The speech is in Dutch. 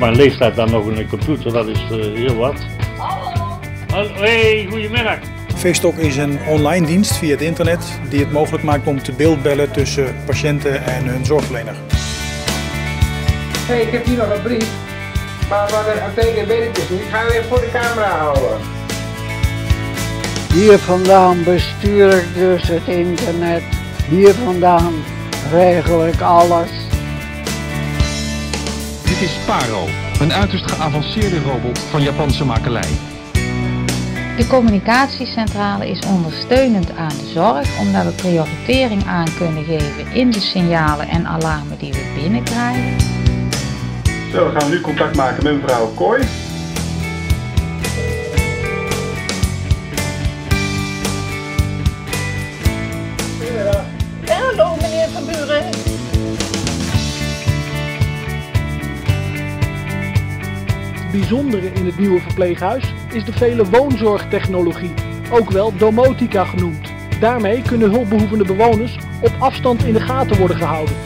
Mijn leeftijd dan nog een computer, dat is uh, heel wat. Hallo. Hey, goedemiddag. Feestok is een online dienst via het internet die het mogelijk maakt om te beeldbellen tussen patiënten en hun zorgverlener. hey, ik heb hier nog een brief, maar wat er betekent weet ik dus niet. Ik ga even voor de camera houden. Hier vandaan bestuur ik dus het internet. Hier vandaan regel ik alles. Dit is Paro, een uiterst geavanceerde robot van Japanse makelij. De communicatiecentrale is ondersteunend aan de zorg omdat we prioritering aan kunnen geven in de signalen en alarmen die we binnenkrijgen. Zo, we gaan nu contact maken met mevrouw Kooi. Hallo meneer Van Buren. Het bijzondere in het nieuwe verpleeghuis is de vele woonzorgtechnologie, ook wel domotica genoemd. Daarmee kunnen hulpbehoevende bewoners op afstand in de gaten worden gehouden